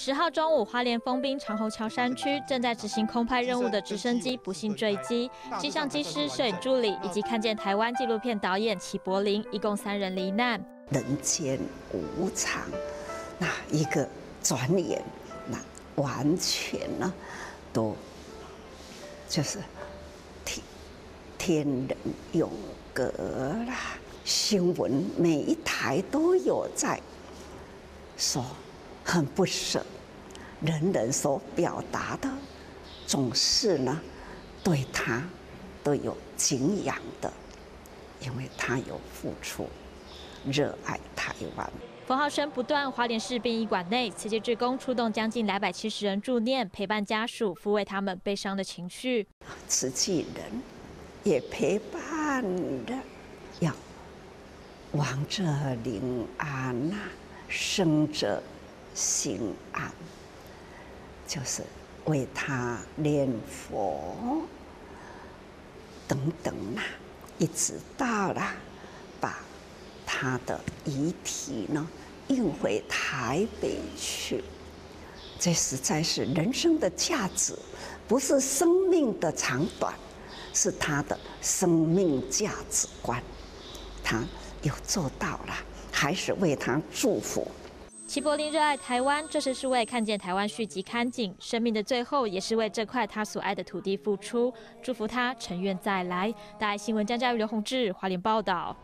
十号中午，花莲丰滨长虹桥山区正在执行空拍任务的直升机不幸坠机，机上机师、摄影助理以及看见台湾纪录片导演齐柏林，一共三人罹难。人间无常，那一个转眼，那完全呢，都就是天天人永隔啦。新闻每一台都有在说。很不舍，人人所表达的总是呢，对他都有敬仰的，因为他有付出，热爱台湾。冯浩生不断，华联市殡仪馆内，慈济志工出动将近两百七十人助念，陪伴家属，抚慰他们悲伤的情绪。慈济人也陪伴着，要亡者临安呐，生者。心安，就是为他念佛等等啦，一直到了把他的遗体呢运回台北去。这实在是人生的价值，不是生命的长短，是他的生命价值观，他又做到了，还是为他祝福。齐柏林热爱台湾，这次是为看见台湾续集看景，生命的最后也是为这块他所爱的土地付出，祝福他成愿再来。大爱新闻江嘉瑜、刘宏志华联报道。